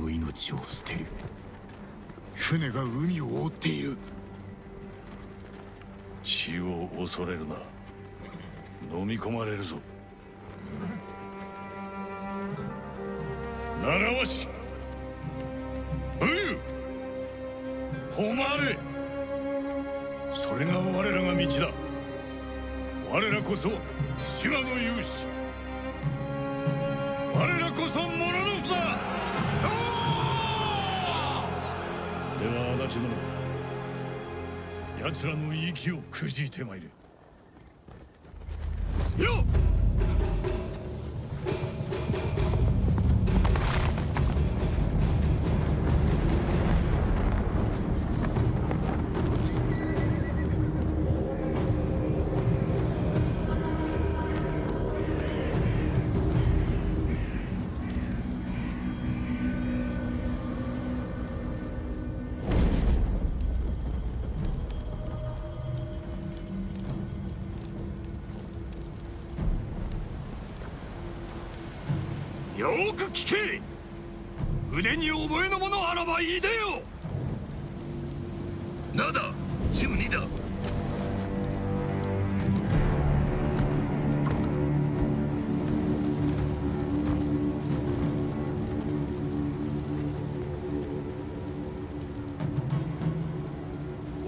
の命を捨てる。船が海を覆っている。死を恐れるな。飲み込まれるぞ。習わし。武勇。誉れ。それが我らが道だ。我らこそ島の勇士。では足立殿奴らの息をくじいてまいれ。よく聞け。腕に覚えのものあらばいでよ。なだジムニだ。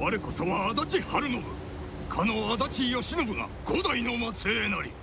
我こそは足立春信。かの足立義信が五代の末裔なり。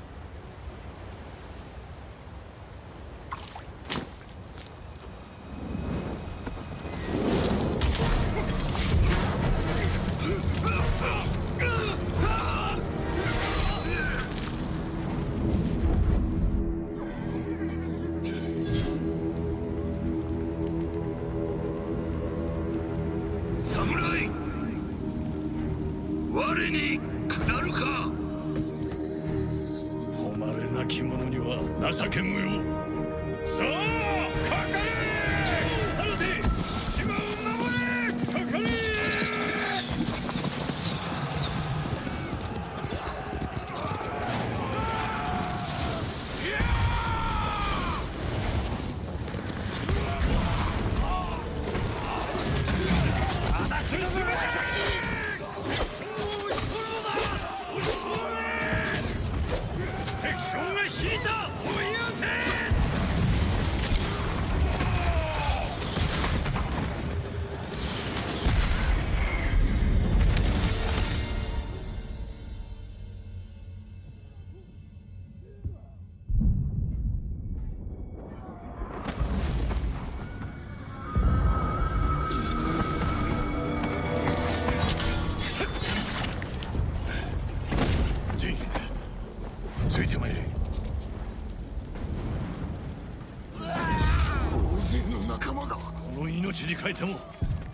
えても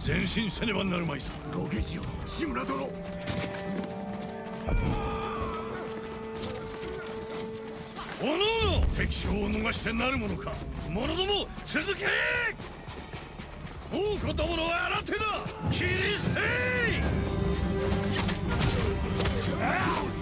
前進せねばなるまいぞ。ロゲジオ志村殿。おのおの敵将を逃してなるものか。者ども続け!王子どもの新手だ!切り捨て!さら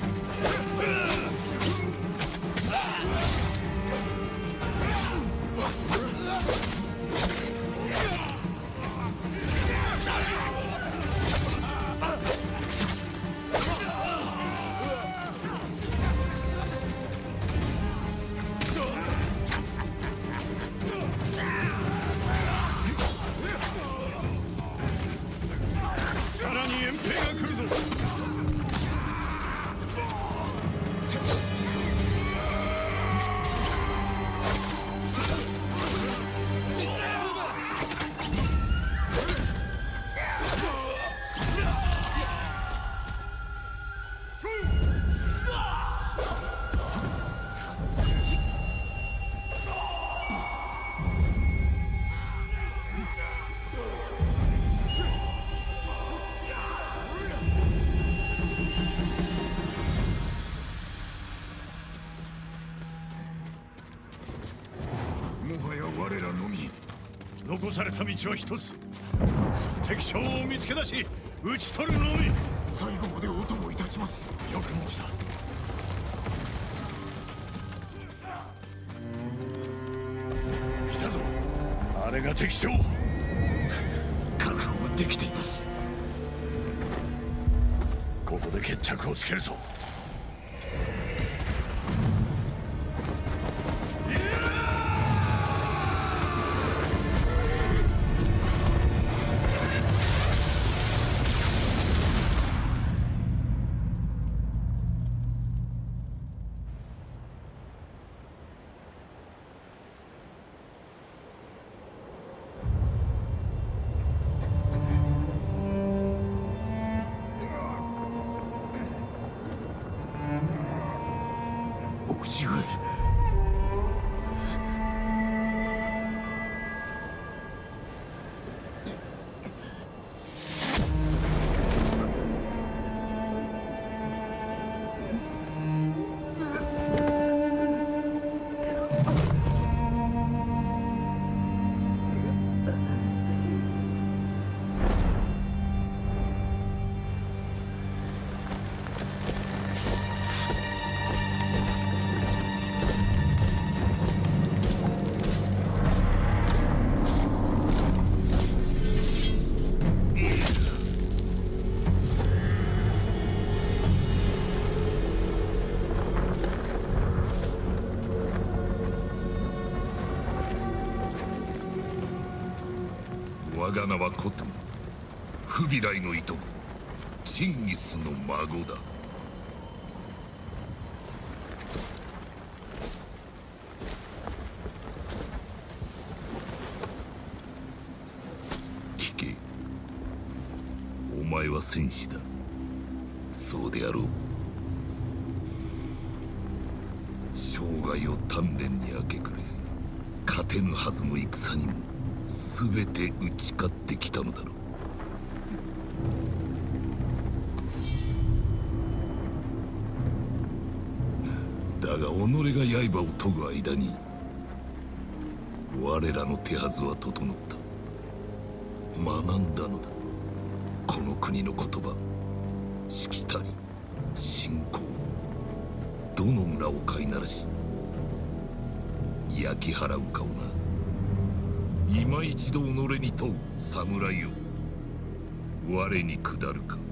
された道は一つ敵将を見つけ出し討ち取るのみ。最後までお供いたします。よく申した。来たぞ。あれが敵将。確保できています。ここで決着をつけるぞ我が名はコトフビライのいとこ。チンギスの孫だ。聞け。お前は戦士だ。そうであろう。生涯を鍛錬に明け暮れ勝てぬはずの戦にも全て打ち勝ってきたのだろう。だが己が刃を研ぐ間に我らの手はずは整った。学んだのだ。この国の言葉しきたり信仰。どの村を飼いならし焼き払う顔な。今一度己に問う侍よ我に下るか。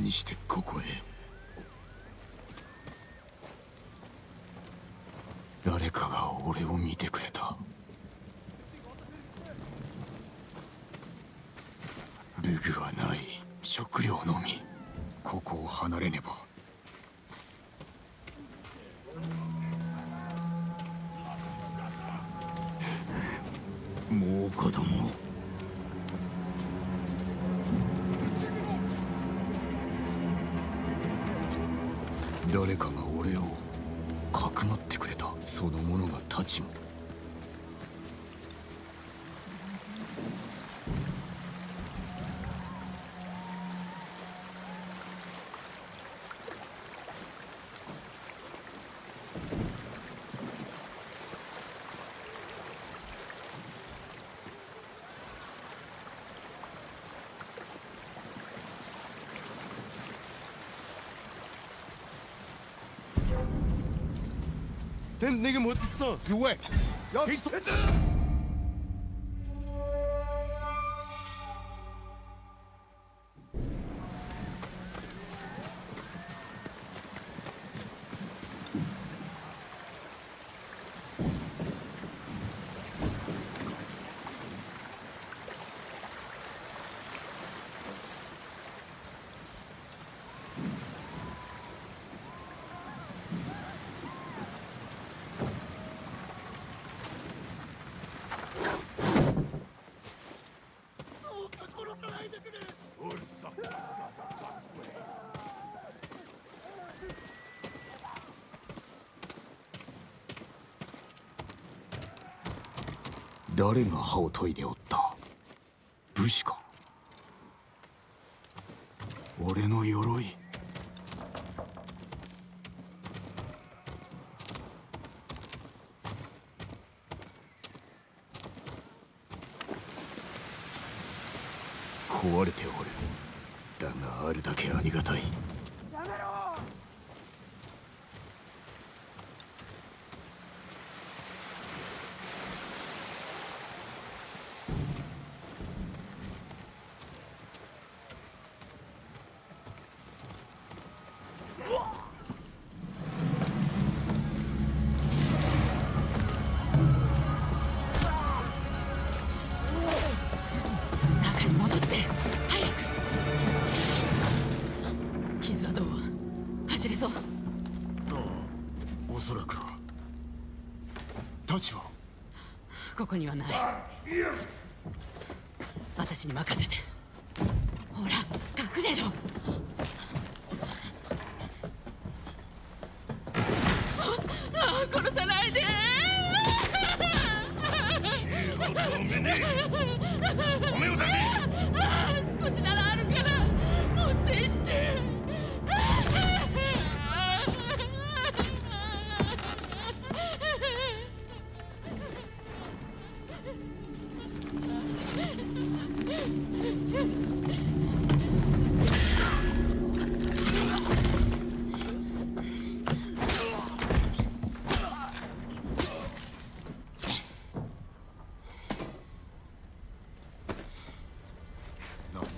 にしてここへ。誰かが俺を見てくれた。武具はない。食料のみ。ここを離れねば。もう子供。その者が立ちも。 된 내게 못 있어. 왜? 야, 誰が歯を研いでおった？武士か？俺の鎧？壊れておる。だがあるだけありがたい。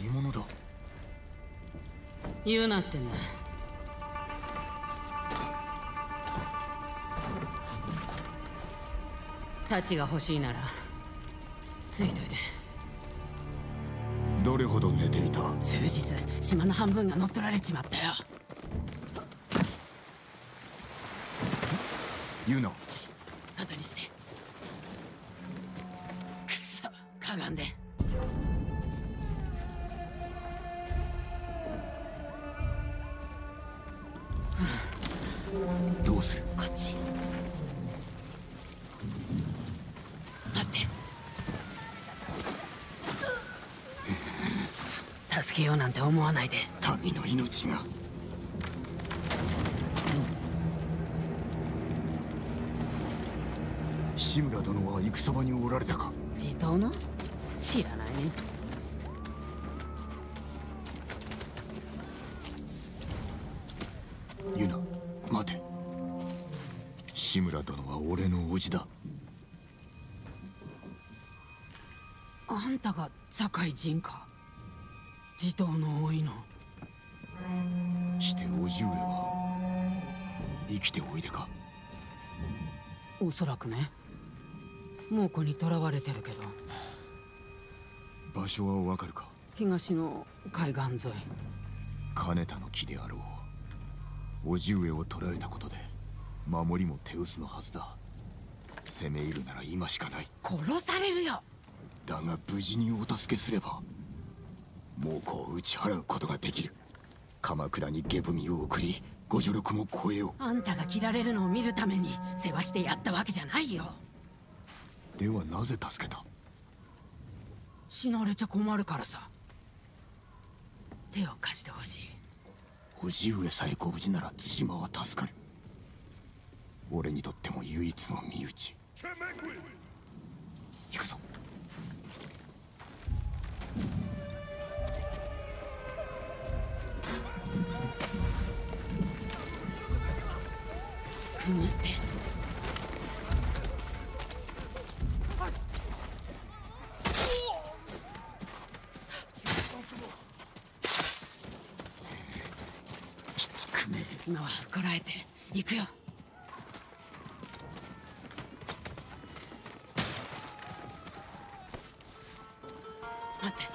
何者だ？言うなってんだ。太刀が欲しいならついといて。どれほど寝ていた？数日島の半分が乗っ取られちまったよ。ユナ思わないで。民の命が。志村殿は戦場におられたか？地頭の？知らないね。ユナ待て。志村殿は俺の叔父だ。あんたが堺人か？地頭の多いの。して叔父上は生きておいでか？おそらくね。猛虎に囚われてるけど。場所はわかるか？東の海岸沿い。金田の木であろう。叔父上を捕らえたことで守りも手薄のはずだ。攻め入るなら今しかない。殺されるよ。だが無事にお助けすれば猛虎を打ち払うことができる。鎌倉に下踏みを送りご助力も超えよあんたが切られるのを見るために世話してやったわけじゃないよ。うではなぜ助けた？死なれちゃ困るからさ。手を貸してほしい。叔父上さえご無事なら対馬は助かる。俺にとっても唯一の身内くぐって。きつくね。今はこらえて行くよ。待って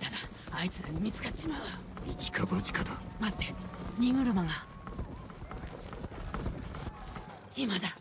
たらあいつらに見つかっちまう一か八かだ。待って。荷車が。今だ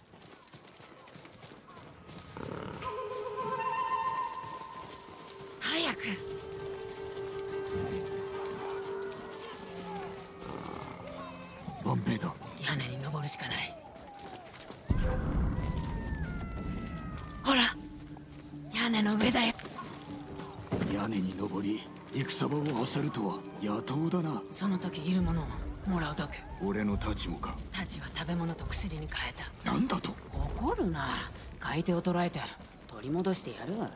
買い手を捕らえて取り戻してやる。わ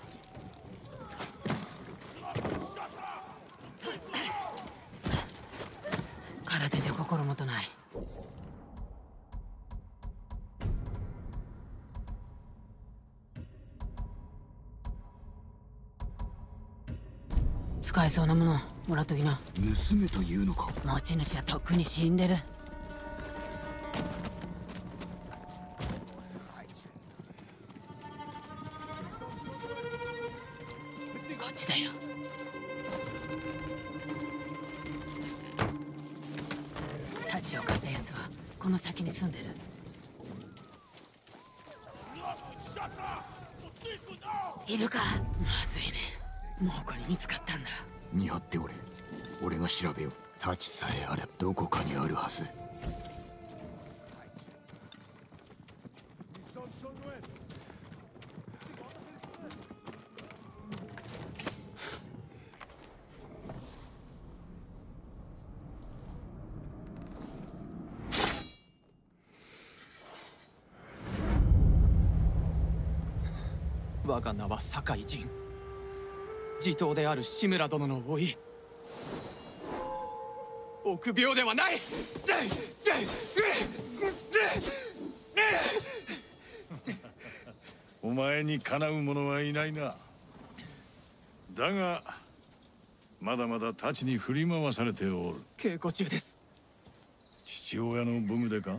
空手じゃ心もとない。使えそうなものもらっときな。盗めというのか。持ち主はとっくに死んでる我が名は酒井仁地頭である志村殿の甥い。臆病ではない。お前にかなう者はいないな。だがまだまだ太刀に振り回されておる。稽古中です。父親の武具でか？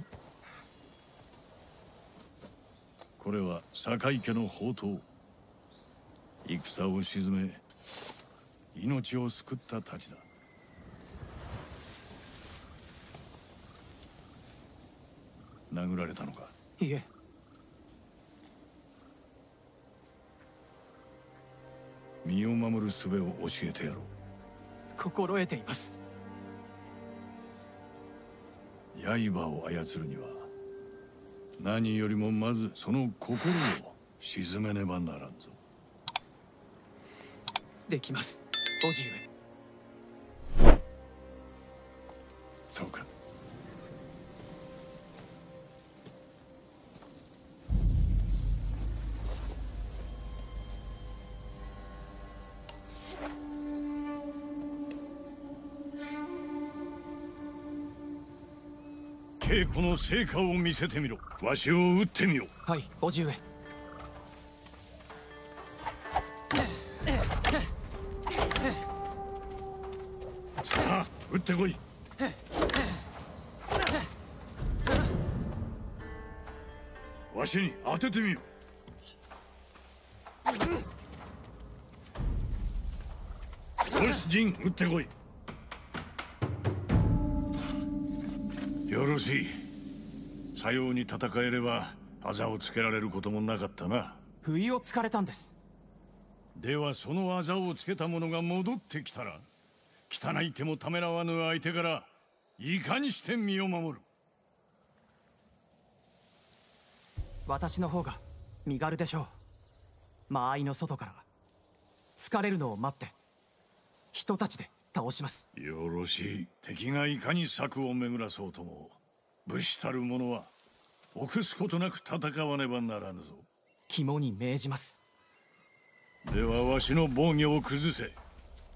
これは酒井家の宝刀戦を鎮め命を救った太刀だ。殴られたのか？いえ。身を守る術を教えてやろ心得ています。う刃を操るには何よりもまずその心を鎮めねばならんぞできます。叔父上そうか。剣稽古の成果を見せてみろ。わしを撃ってみよはい叔父上撃ってこい。わしに当ててみよ。よし陣撃ってこい。よろしい。さように戦えればあざをつけられることもなかったな。不意をつかれたんです。ではそのあざをつけた者が戻ってきたら汚い手もためらわぬ相手からいかにして身を守る。私の方が身軽でしょう。間合いの外から。疲れるのを待って。人たちで倒します。よろしい。敵がいかに策を巡らそうとも。武士たる者は臆すことなく戦わねばならぬぞ。肝に銘じます。ではわしの防御を崩せ。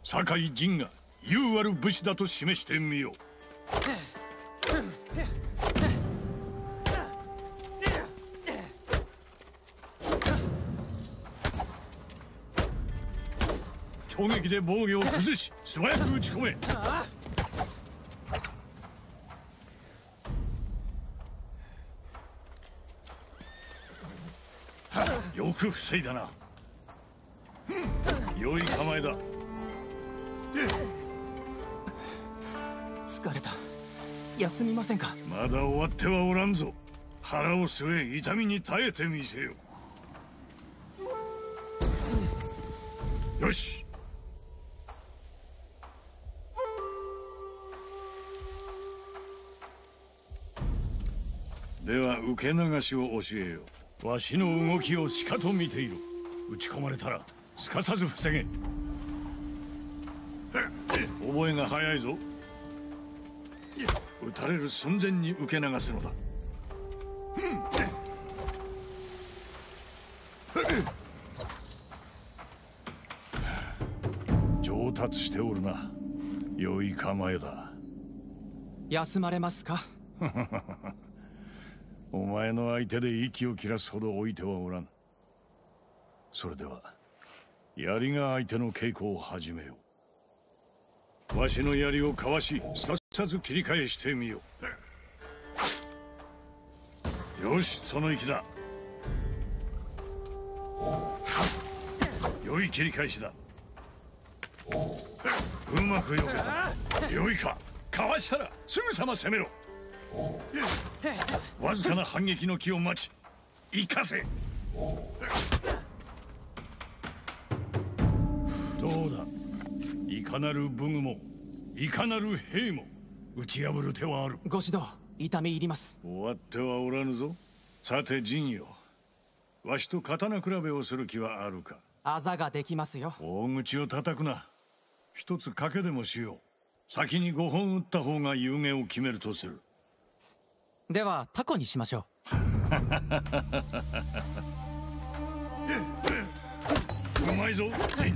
酒井陣が優ある武士だと示してみよう。攻撃で防御を崩し素早く打ち込め。よく防いだな。良い構えだ。疲れた。休みませんか？まだ終わってはおらんぞ。腹を据え痛みに耐えてみせよ。よし。では受け流しを教えよう。わしの動きをしかと見ていろ。打ち込まれたらすかさず防げ。覚えが早いぞ。撃たれる寸前に受け流すのだ。上達しておるな。良い構えだ。休まれますか？お前の相手で息を切らすほど置いてはおらん。それでは槍が相手の稽古を始めよう。わしの槍をかわしすかさず切り返してみよう。よしその息だ。良い切り返しだ。うまく避けた。良いか。かわしたらすぐさま攻めろ。わずかな反撃の気を待ち。生かせ。どうだ。いかなる武具もいかなる兵も。打ち破る手はある。ご指導痛み入ります。終わってはおらぬぞ。さて陣よ。わしと刀比べをする気はあるか？あざができますよ。大口を叩くな。一つ賭けでもしよう。先に5本打った方が有言を決めるとする。ではタコにしましょう まいぞ陣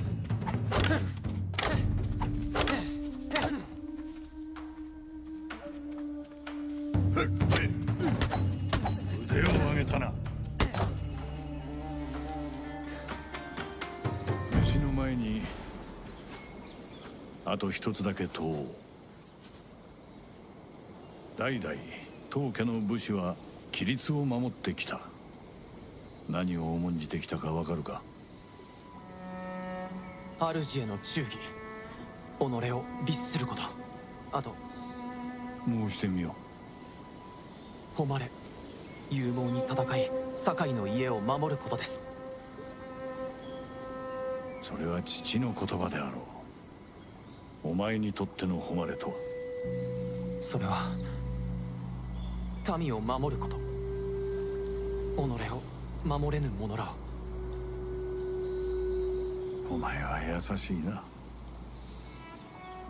あと一つだけ問おう。代々当家の武士は規律を守ってきた。何を重んじてきたかわかるか？う主への忠義己を律すること。あと申してみよ誉れ勇猛に戦い堺の家を守ることです。うそれは父の言葉であろうお前にとっての誉れとは？それは民を守ること。己を守れぬ者ら。をお前は優しいな。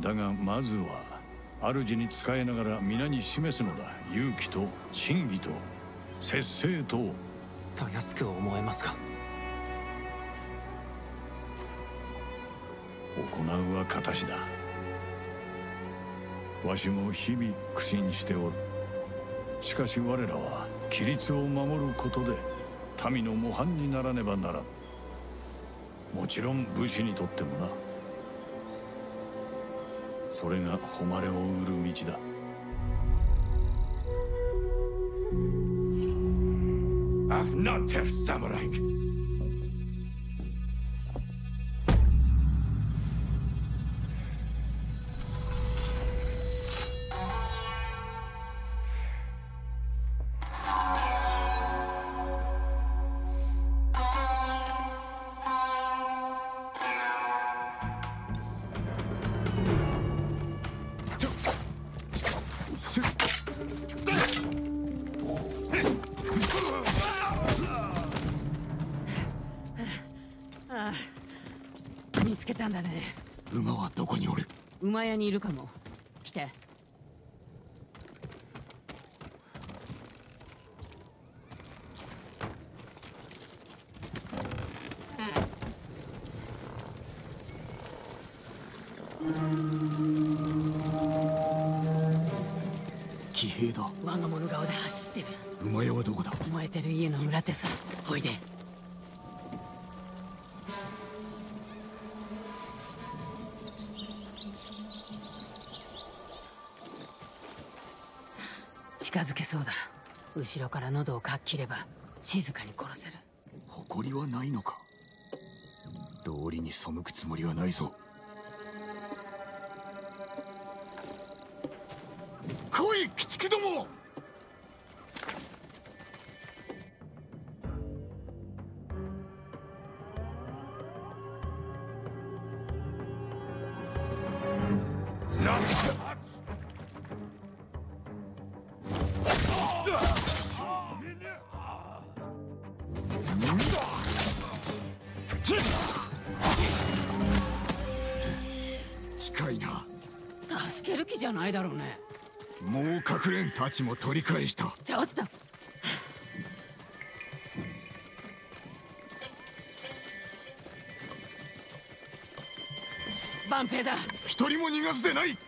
だがまずは主に仕えながら皆に示すのだ。勇気と真偽と節制と。たやすく思えますが行うは形だわしも日々苦心しておる。しかし我らは規律を守ることで民の模範にならねばならん。もちろん武士にとってもな。それが誉れを売る道だ。Ach, not der Samurai! 見前屋にいるかも。後ろから喉をかっ切れば静かに殺せる。誇りはないのか？道理に背くつもりはないぞ。来い鬼畜ども近じゃないだろうね。もう隠れんたちも取り返した。ちょっと。万平だ。一人も逃がすでない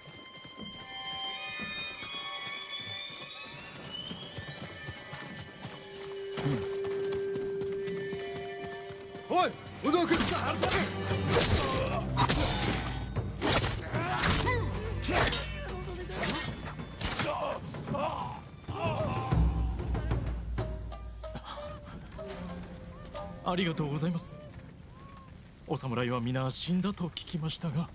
ありがとうございます。お侍は皆死んだと聞きましたが。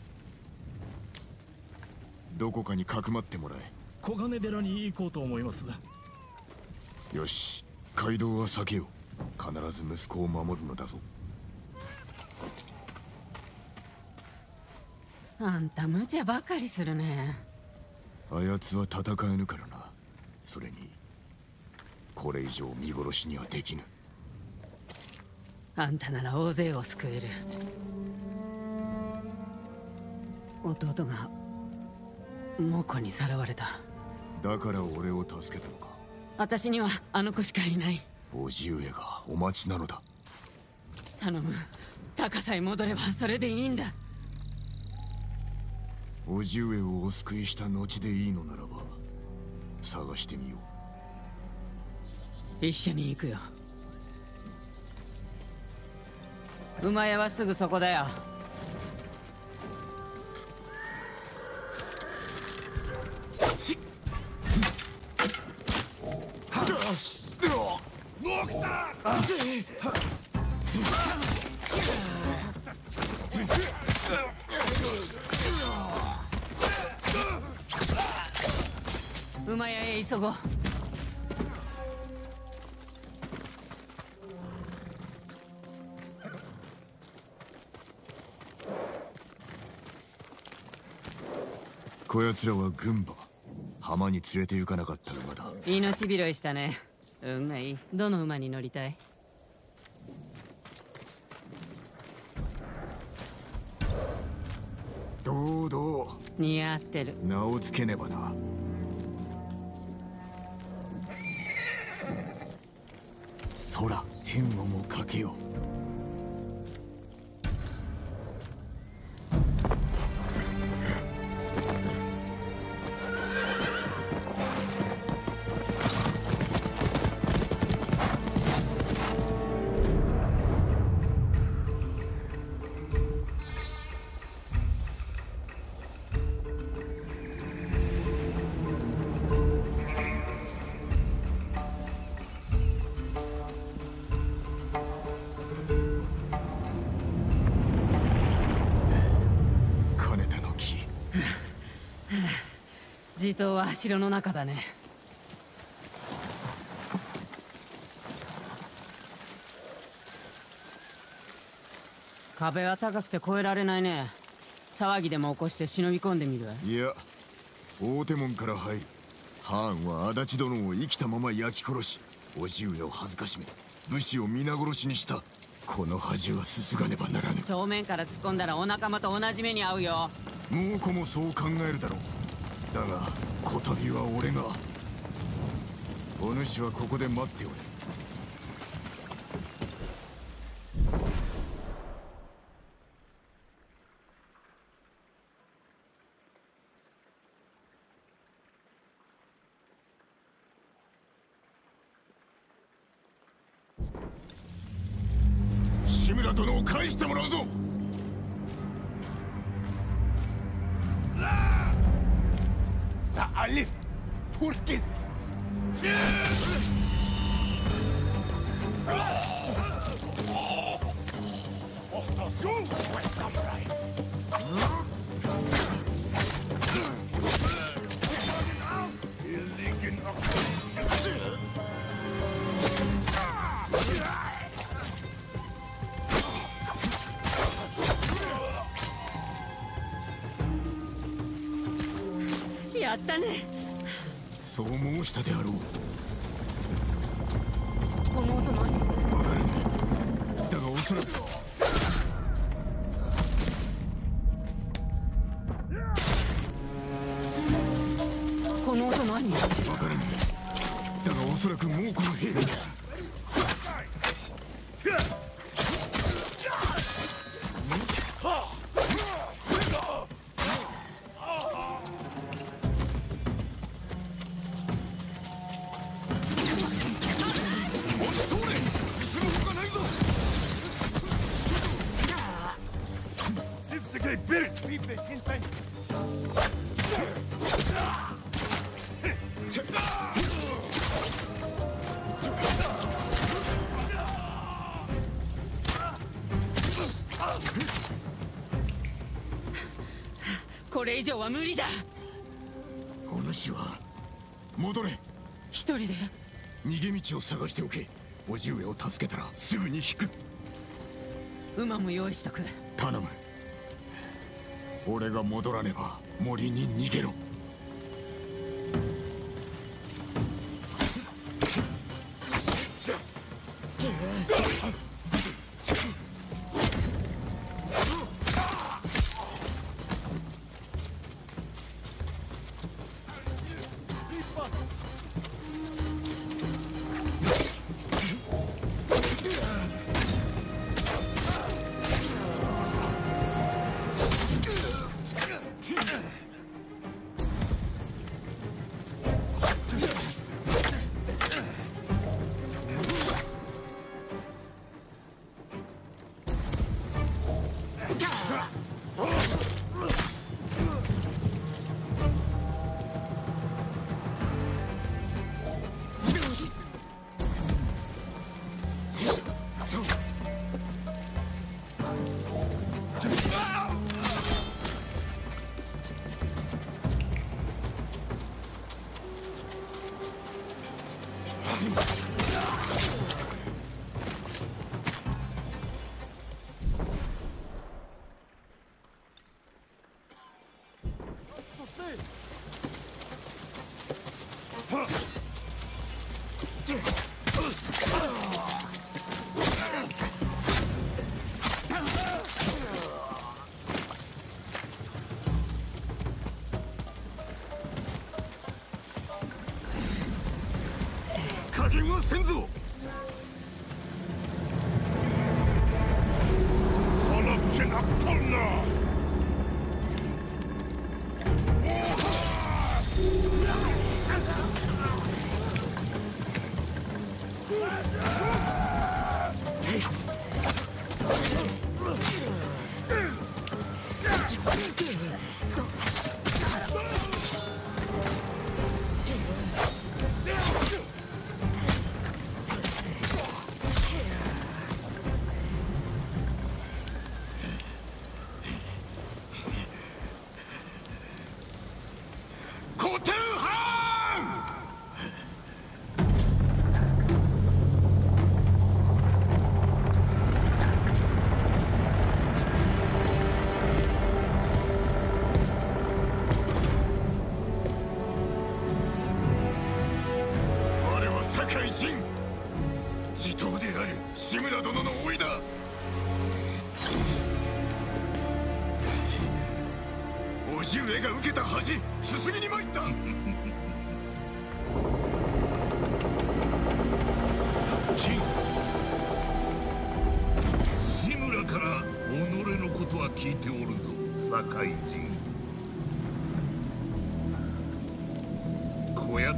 どこかにかくまってもらえ。小金寺に行こうと思います。よし。街道は避けよう。必ず息子を守るのだぞ。あんた無茶ばかりするね。あやつは戦えぬからな。それにこれ以上見殺しにはできぬあんたなら大勢を救える。弟が猛虎にさらわれた。だから俺を助けたのか？私にはあの子しかいない。叔父上がお待ちなのだ。頼む。高さへ戻ればそれでいいんだ。叔父上をお救いした後でいいのならば探してみよ一緒に行くよ馬屋はすぐそこだよ。馬屋へ急ごうこやつらは軍馬。浜に連れて行かなかった馬だ。命拾いしたね。運がいい。どの馬に乗りたい？どうど似合ってる。う名をつけねばな地頭は城の中だね。壁は高くて越えられないね。騒ぎでも起こして忍び込んでみるいや大手門から入るハーンは足立殿を生きたまま焼き殺し叔父上を恥ずかしめ武士を皆殺しにしたこの恥はすすがねばならぬ。正面から突っ込んだらお仲間と同じ目に遭うよ。猛虎もそう考えるだろうだがこたびは俺が。お主はここで待っておれしたであろう。この音何わからぬだがおそらくこの音何わからぬだがおそらく猛虎の兵だ以上は無理だ。お主は戻れ。一人で？逃げ道を探しておけ。叔父上を助けたらすぐに引く。馬も用意しとく。頼む。俺が戻らねば森に逃げろ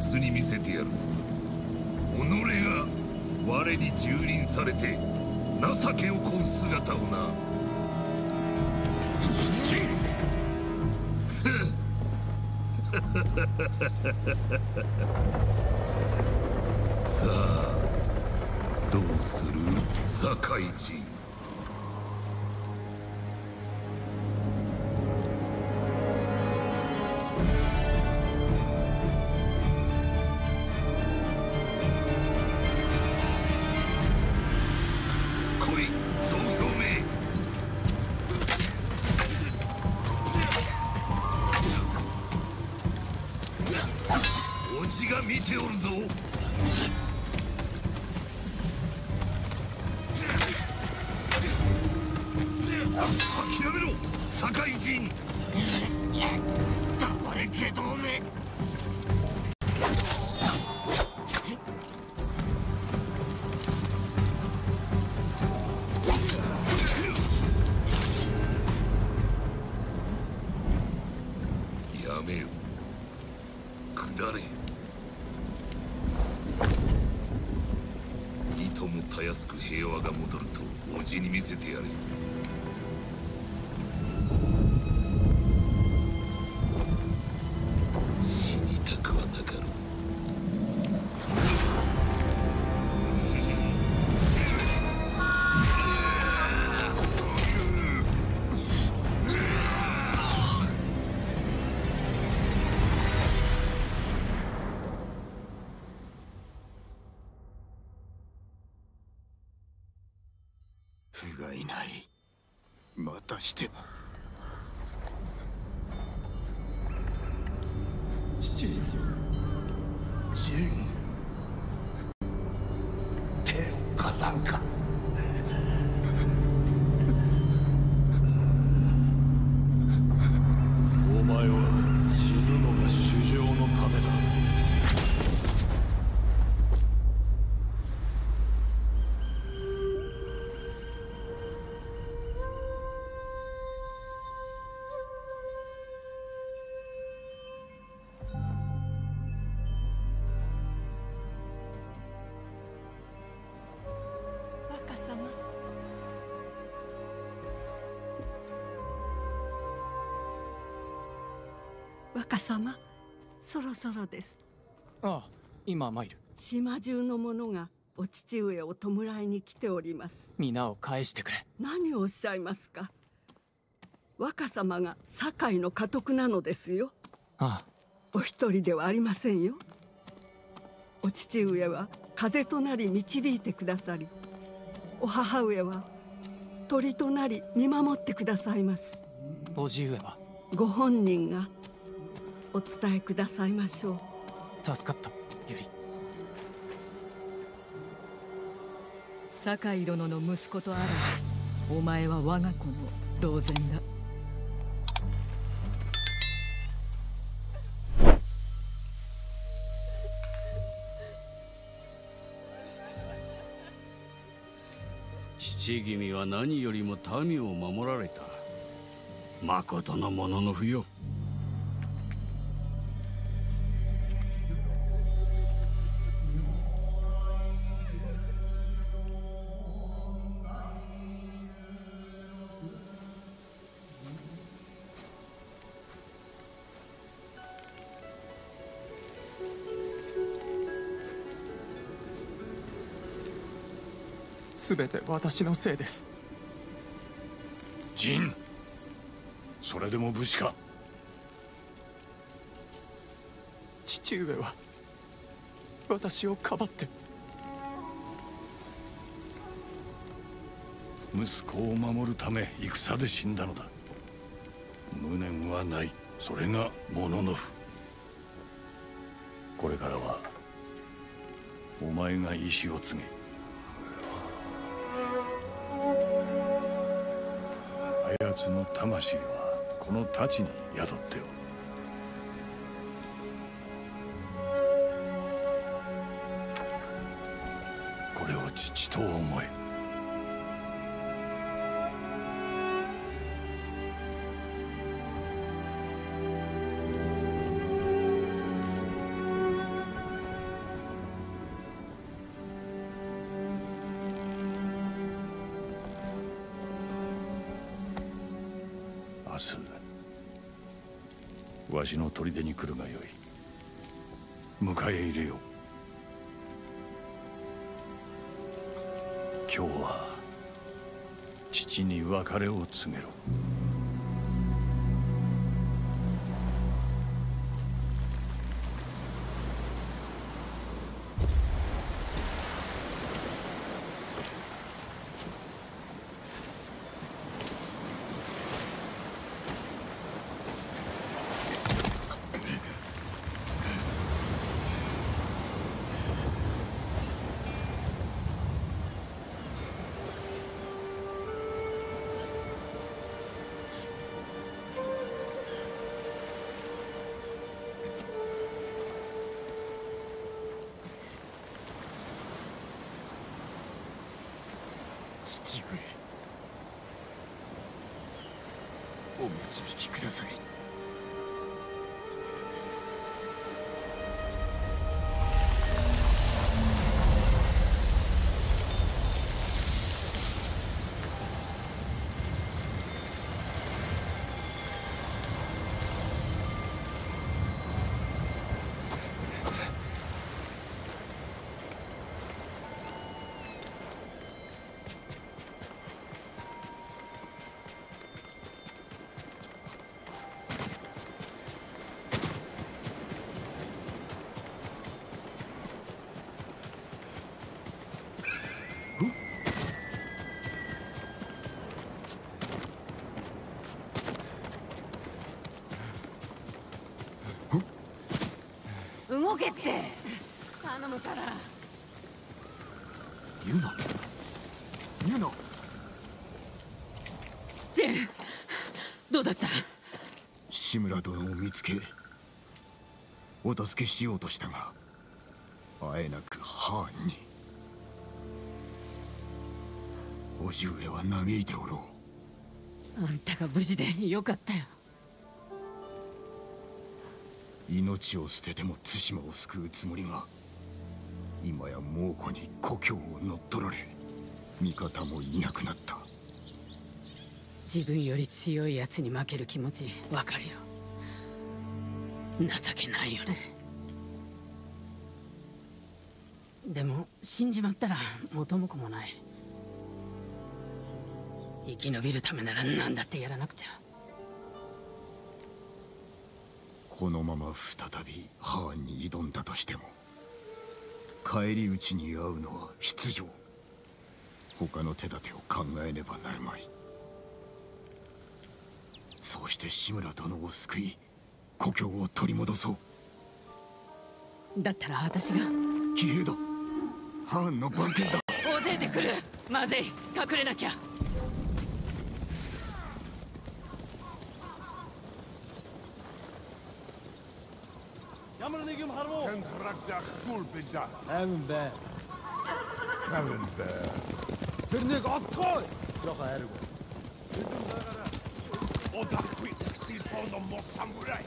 つに見せてやる。己が我に蹂躙されて情けをこう姿をな。陳 さあどうする？堺人若様そろそろです。ああ今参る。島中の者がお父上を弔いに来ております。皆を返してくれ。何をおっしゃいますか？若様が堺の家督なのですよ。ああ。お一人ではありませんよ。お父上は風となり導いてくださりお母上は鳥となり見守ってくださいます。叔父上は？ご本人がお伝えくださいましょう。助かったゆり酒井殿の息子とあらばお前は我が子の同然だ。父君は何よりも民を守られた。誠のものの不よ全て私のせいです。陣それでも武士か？父上は私をかばって。息子を守るため戦で死んだのだ。無念はない。それがモノノフこれからはお前が意志を告げつの魂はこの太刀に宿っておる。これを父と思え。しの砦に来るがよい。迎え入れよ。う今日は父に別れを告げろ。父上。お導きください。けって。頼むから。ユナ？ユナ？ジェンどうだった？志村殿を見つけお助けしようとしたがあえなくハーンに。叔父上は嘆いておろう。あんたが無事でよかったよ命を捨てても対馬を救うつもりが今や猛虎に故郷を乗っ取られ味方もいなくなった。自分より強い奴に負ける気持ちわかるよ。情けないよね。でも死んじまったら元も子もない。生き延びるためなら何だってやらなくちゃ。このまま再びハーンに挑んだとしても返り討ちに遭うのは必定。他の手立てを考えねばなるまい。そうして志村殿を救い故郷を取り戻そう。だったら私が。騎兵だ。ハーンの番犬だ。大勢で来る。まずい。隠れなきゃ يوم هربوا كان تركت خول بدا امن بار امن بار ترنيك عطاي جوخا هربوا Oda qui, il pono mo samurai!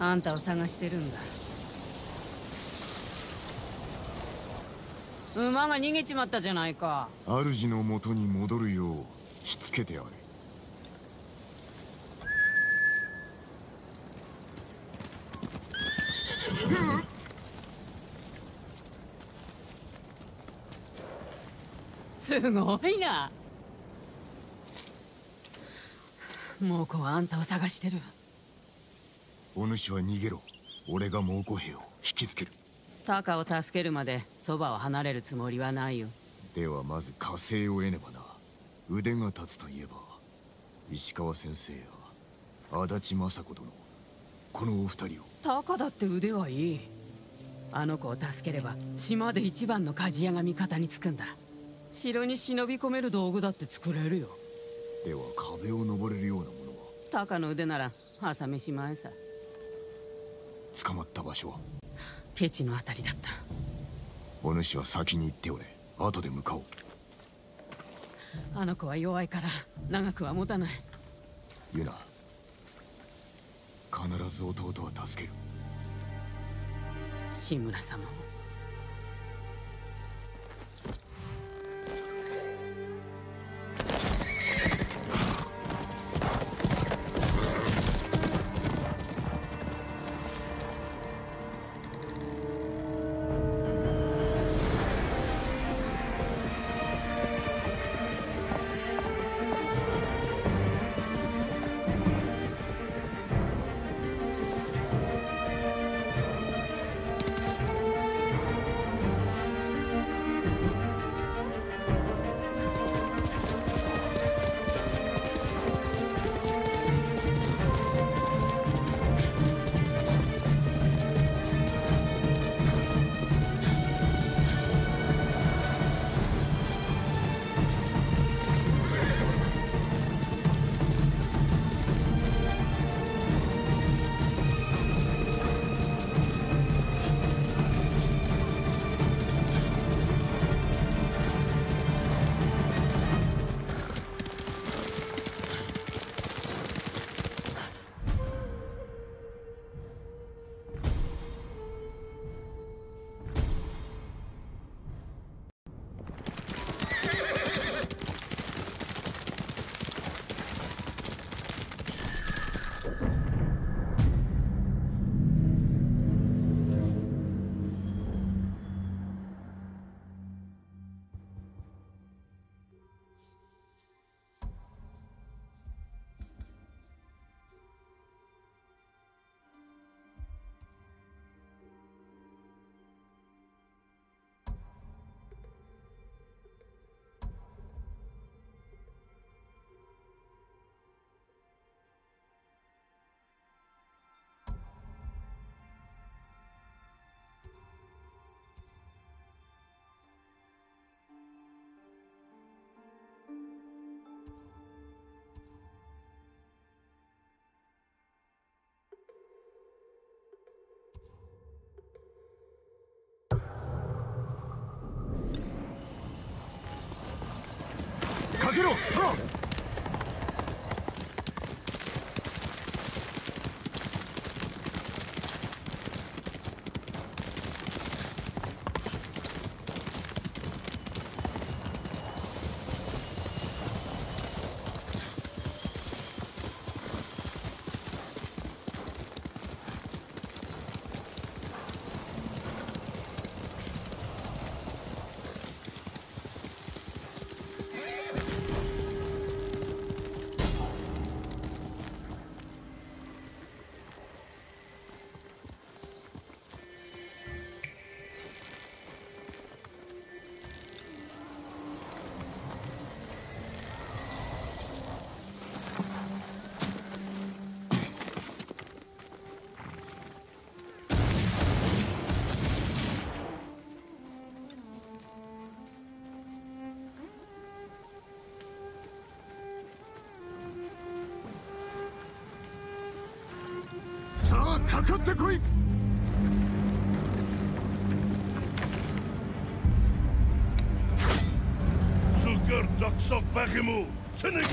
あんたを探してるんだ馬が逃げちまったじゃないか。主の元に戻るようしつけてやれすごいな。猛虎はあんたを探してる。お主は逃げろ。俺が猛虎兵を引きつけるタカを助けるまでそばを離れるつもりはないよ。ではまず火星を得ねばな。腕が立つといえば石川先生や足立雅子殿このお二人を。タカだって腕がいい。あの子を助ければ島で一番の鍛冶屋が味方につくんだ。城に忍び込める道具だって作れるよ。では壁を登れるようなものは。タカの腕なら朝飯前さ。捕まった場所は？ケチのあたりだった。お主は先に行っておれ。後で向かおう。あの子は弱いから長くは持たない。ユナ必ず弟は助ける。志村様かけろかかってこい ducks of Bagimu! Tinik!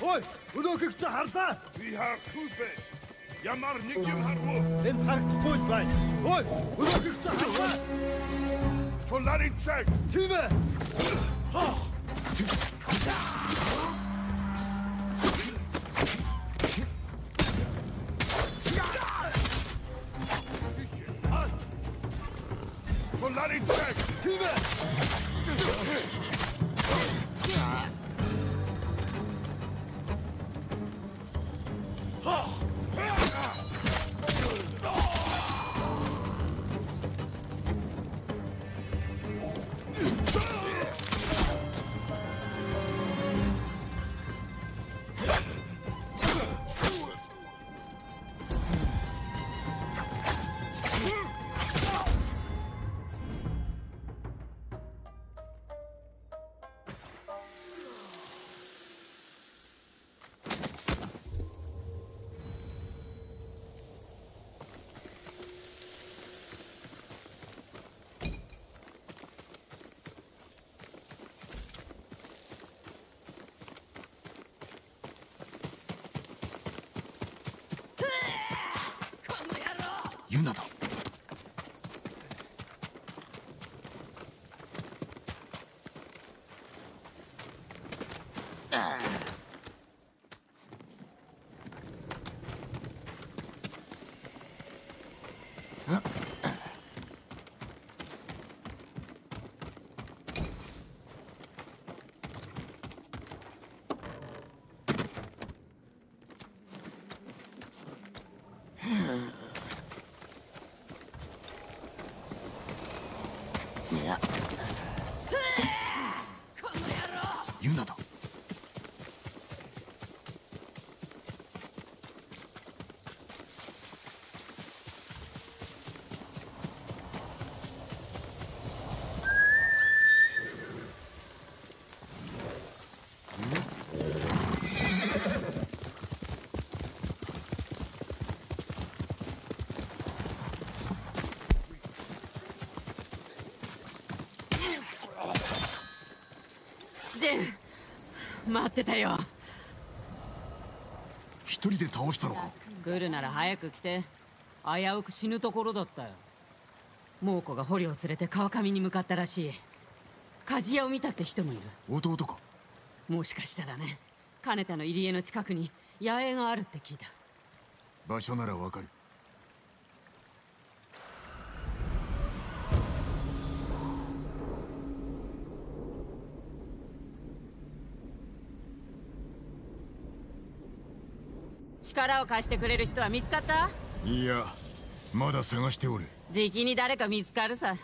Ой, өнөөгч харлаа. Би харахгүй бэ. Ямар нэг юм харав. Энд харагдахгүй байна. Ой, өнөөгч харлаа. Чуларыг цаг. Тийм ээ. Чуларыг 待ってたよ。一人で倒したのか？来るなら早く来て。危うく死ぬところだったよ。猛虎が捕虜を連れて川上に向かったらしい。鍛冶屋を見たって人もいる。弟か？もしかしたらね。金田の入り江の近くに野営があるって聞いた。場所ならわかる力を貸してくれる人は見つかった？いやまだ探しておる。じきに誰か見つかるさ